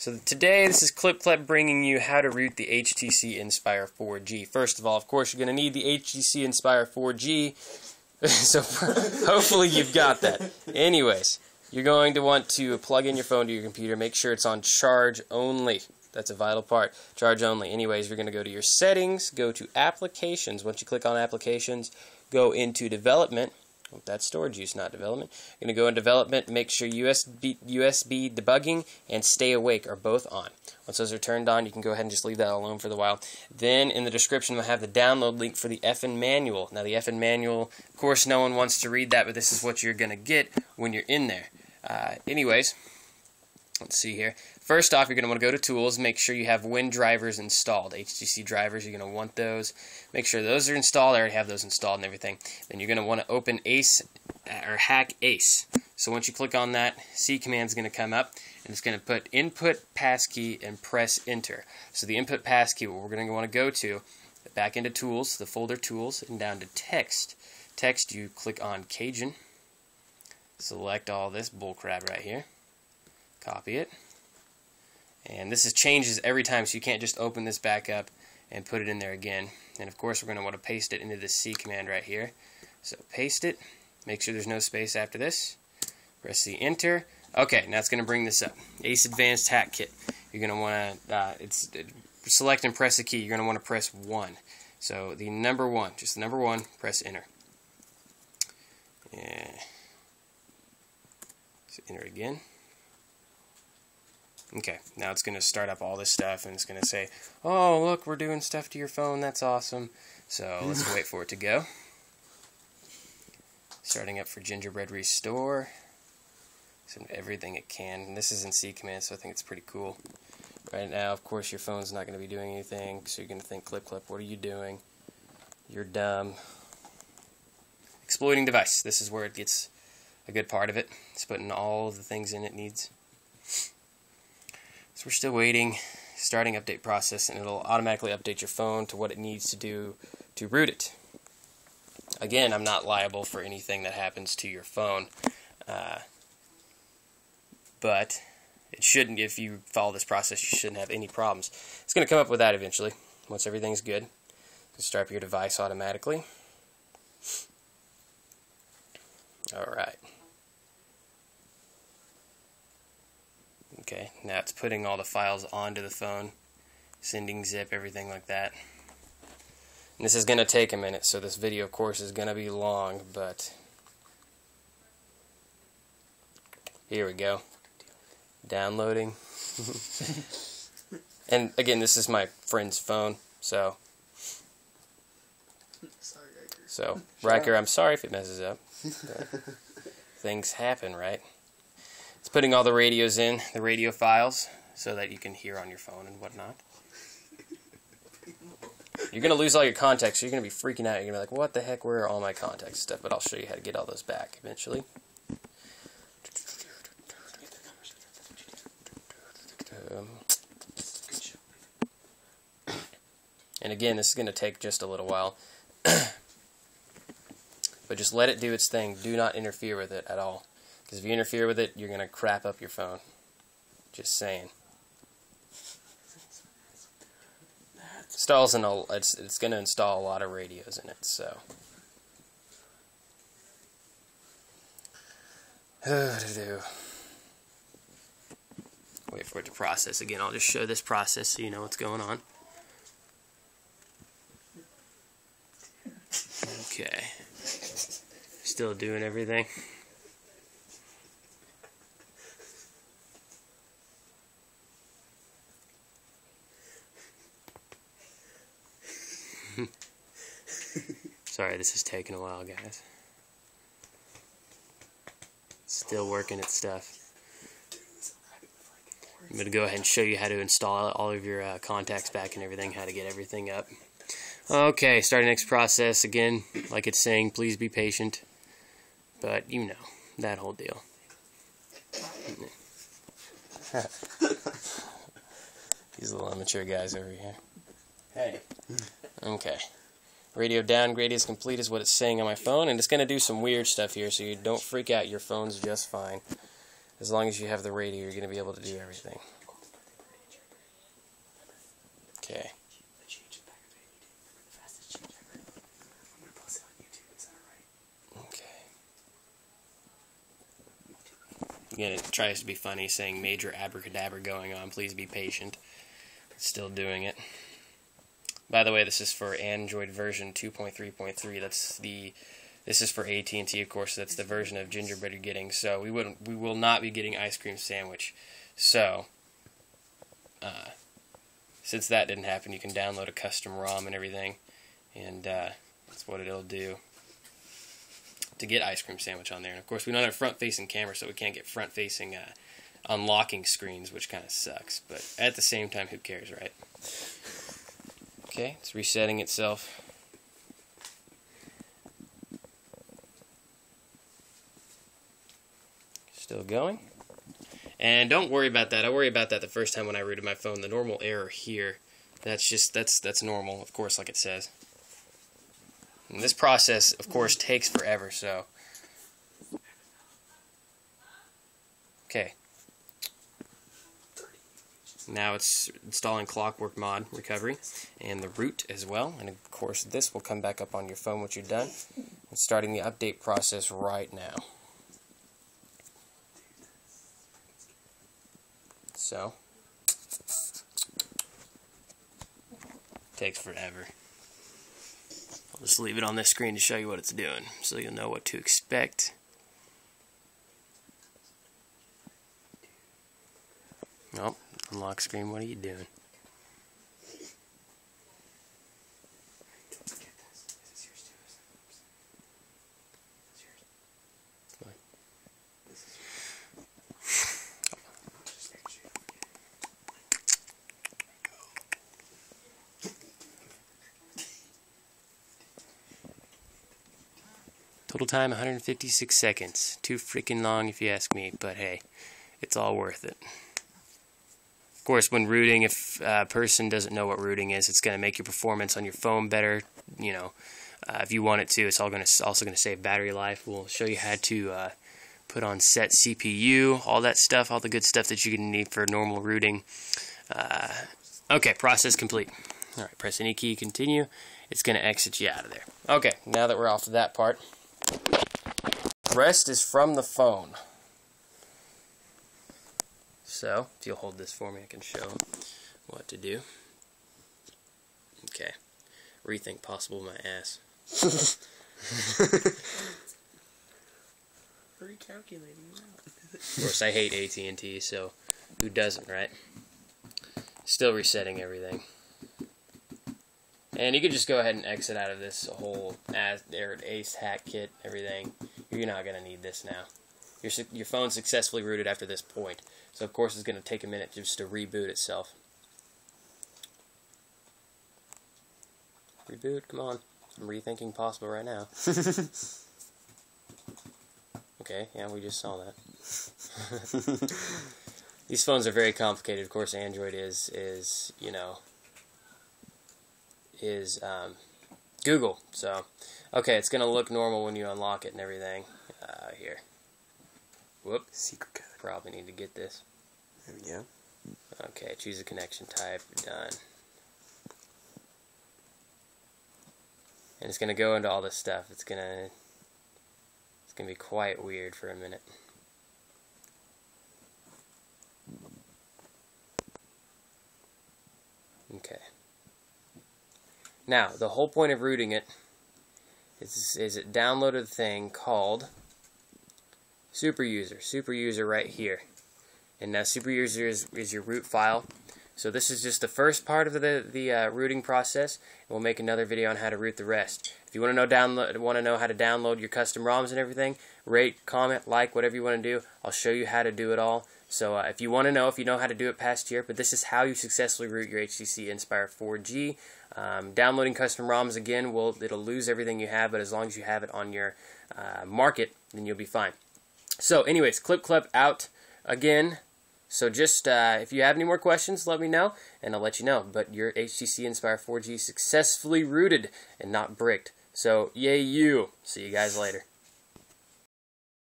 So today, this is Clip bringing you how to root the HTC Inspire 4G. First of all, of course, you're going to need the HTC Inspire 4G, so hopefully you've got that. Anyways, you're going to want to plug in your phone to your computer, make sure it's on charge only. That's a vital part. Charge only. Anyways, you're going to go to your settings, go to applications. Once you click on applications, go into development that's storage use, not development. You're going to go in development, make sure USB, USB debugging and stay awake are both on. Once those are turned on, you can go ahead and just leave that alone for the while. Then in the description, we'll have the download link for the FN manual. Now, the FN manual, of course, no one wants to read that, but this is what you're going to get when you're in there. Uh, anyways, let's see here. First off, you're going to want to go to Tools, make sure you have Win drivers installed. HTC drivers, you're going to want those. Make sure those are installed. I already have those installed and everything. Then you're going to want to open Ace or Hack Ace. So once you click on that, C command is going to come up and it's going to put input passkey and press enter. So the input passkey, what we're going to want to go to, back into Tools, the folder Tools, and down to Text. Text, you click on Cajun. Select all this bullcrap right here. Copy it and this is changes every time, so you can't just open this back up and put it in there again. And of course, we're going to want to paste it into the C command right here. So paste it. Make sure there's no space after this. Press the enter. Okay, now it's going to bring this up. Ace Advanced Hack Kit. You're going to want to uh, it's it, select and press the key. You're going to want to press one. So the number one, just the number one. Press enter. Yeah. So enter again. Okay, now it's going to start up all this stuff and it's going to say, oh, look, we're doing stuff to your phone. That's awesome. So let's wait for it to go. Starting up for Gingerbread Restore. Send everything it can. And this is in C command, so I think it's pretty cool. Right now, of course, your phone's not going to be doing anything, so you're going to think, ClipClep, what are you doing? You're dumb. Exploiting device. This is where it gets a good part of it. It's putting all of the things in it needs. So we're still waiting, starting update process, and it'll automatically update your phone to what it needs to do to root it. Again, I'm not liable for anything that happens to your phone, uh, but it shouldn't, if you follow this process, you shouldn't have any problems. It's going to come up with that eventually, once everything's good. Start up your device automatically. Alright. Okay, now it's putting all the files onto the phone, sending zip, everything like that. And this is going to take a minute, so this video, of course, is going to be long, but here we go. Downloading. and again, this is my friend's phone, so. Sorry, Riker. So, Riker, I'm sorry if it messes up. things happen, right? It's putting all the radios in, the radio files, so that you can hear on your phone and whatnot. You're going to lose all your contacts, so you're going to be freaking out. You're going to be like, what the heck, where are all my contacts and stuff? But I'll show you how to get all those back eventually. and again, this is going to take just a little while. but just let it do its thing. Do not interfere with it at all. Because if you interfere with it, you're going to crap up your phone. Just saying. Installs an, it's it's going to install a lot of radios in it, so. to do. Wait for it to process again. I'll just show this process so you know what's going on. Okay. Still doing everything. Sorry, this is taking a while, guys. Still working its stuff. I'm going to go ahead and show you how to install all of your uh, contacts back and everything, how to get everything up. Okay, starting next process. Again, like it's saying, please be patient. But you know, that whole deal. These little immature guys over here. Hey. Okay. Radio downgrade is complete is what it's saying on my phone, and it's going to do some weird stuff here, so you don't freak out. Your phone's just fine. As long as you have the radio, you're going to be able to do everything. Okay. Okay. Again, it tries to be funny, saying major abracadabra going on. Please be patient. Still doing it. By the way, this is for Android version 2.3.3. That's the this is for AT&T, of course. That's the version of Gingerbread you're getting. So we wouldn't we will not be getting ice cream sandwich. So uh, since that didn't happen, you can download a custom ROM and everything, and uh, that's what it'll do to get ice cream sandwich on there. And of course, we don't have front-facing camera, so we can't get front-facing uh, unlocking screens, which kind of sucks. But at the same time, who cares, right? Okay, it's resetting itself. Still going. And don't worry about that. I worry about that the first time when I rooted my phone. The normal error here, that's just that's that's normal, of course, like it says. And this process, of course, takes forever. So, okay. Now it's installing ClockworkMod Recovery and the root as well. And of course, this will come back up on your phone once you're done. It's starting the update process right now. So, takes forever. I'll just leave it on this screen to show you what it's doing, so you'll know what to expect. Unlock screen, what are you doing? Total time 156 seconds. Too freaking long if you ask me, but hey, it's all worth it. Of course, when rooting, if a person doesn't know what rooting is, it's going to make your performance on your phone better. You know, uh, if you want it to, it's all going to also going to save battery life. We'll show you how to uh, put on SetCPU, all that stuff, all the good stuff that you can need for normal rooting. Uh, okay, process complete. All right, press any key, continue. It's going to exit you out of there. Okay, now that we're off of that part. Rest is from the phone. So, if you'll hold this for me, I can show what to do. Okay. Rethink possible my ass. Recalculating of course, I hate AT&T, so who doesn't, right? Still resetting everything. And you could just go ahead and exit out of this whole Ace hack kit, everything. You're not going to need this now. Your, your phone successfully rooted after this point. So, of course, it's going to take a minute just to reboot itself. Reboot, come on. I'm rethinking possible right now. okay, yeah, we just saw that. These phones are very complicated. Of course, Android is, is you know, is um, Google. So, okay, it's going to look normal when you unlock it and everything. Uh, here. Whoop. Secret code. Probably need to get this. There we go. Okay, choose a connection type. Done. And it's going to go into all this stuff. It's going to it's going to be quite weird for a minute. Okay. Now, the whole point of rooting it is, is it downloaded a thing called Super User. Super User right here. And now Super User is, is your root file. So this is just the first part of the, the uh, rooting process. We'll make another video on how to root the rest. If you want to know download, want to know how to download your custom ROMs and everything, rate, comment, like, whatever you want to do. I'll show you how to do it all. So uh, if you want to know if you know how to do it past here, but this is how you successfully root your HTC Inspire 4G. Um, downloading custom ROMs again will it'll lose everything you have, but as long as you have it on your uh, market, then you'll be fine. So, anyways, ClipClep out again. So just uh, if you have any more questions, let me know, and I'll let you know. But your HTC Inspire 4G successfully rooted and not bricked. So yay you! See you guys later.